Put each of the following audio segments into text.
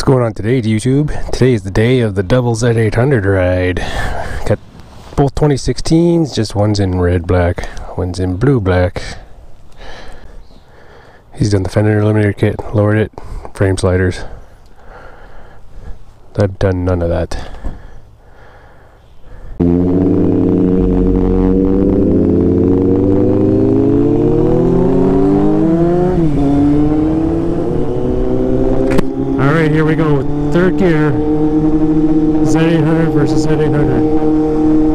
What's going on today, YouTube? Today is the day of the double Z800 ride. Got both 2016s, just one's in red black, one's in blue black. He's done the fender eliminator kit, lowered it, frame sliders. I've done none of that. All here we go. Third gear. Z800 versus Z800.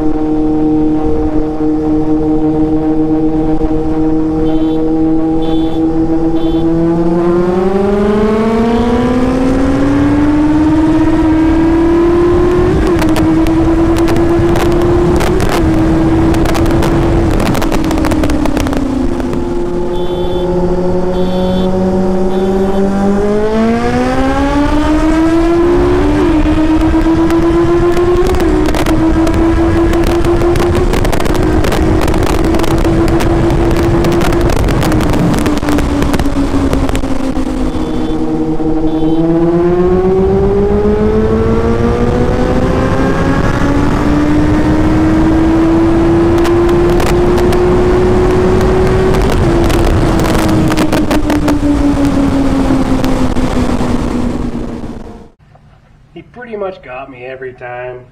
He pretty much got me every time.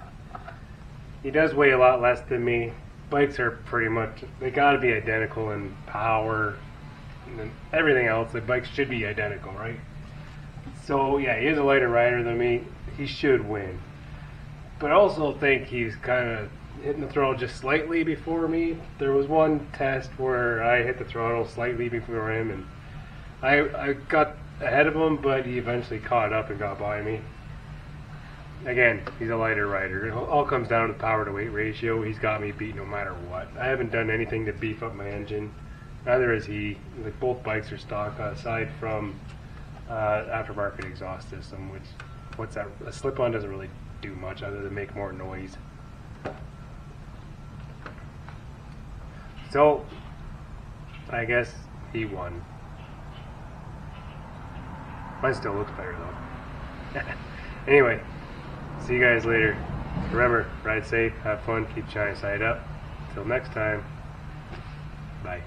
He does weigh a lot less than me. Bikes are pretty much, they gotta be identical in power and everything else. The bikes should be identical, right? So, yeah, he is a lighter rider than me. He should win. But I also think he's kind of hitting the throttle just slightly before me. There was one test where I hit the throttle slightly before him, and I, I got ahead of him, but he eventually caught up and got by me again, he's a lighter rider. It all comes down to the power to weight ratio. He's got me beat no matter what. I haven't done anything to beef up my engine. Neither has he. Like both bikes are stock, aside from uh, aftermarket exhaust system, which what's that? A slip-on doesn't really do much other than make more noise. So, I guess he won. Mine still looks better though. anyway. See you guys later. Remember, ride safe, have fun, keep shining side up. Until next time, bye.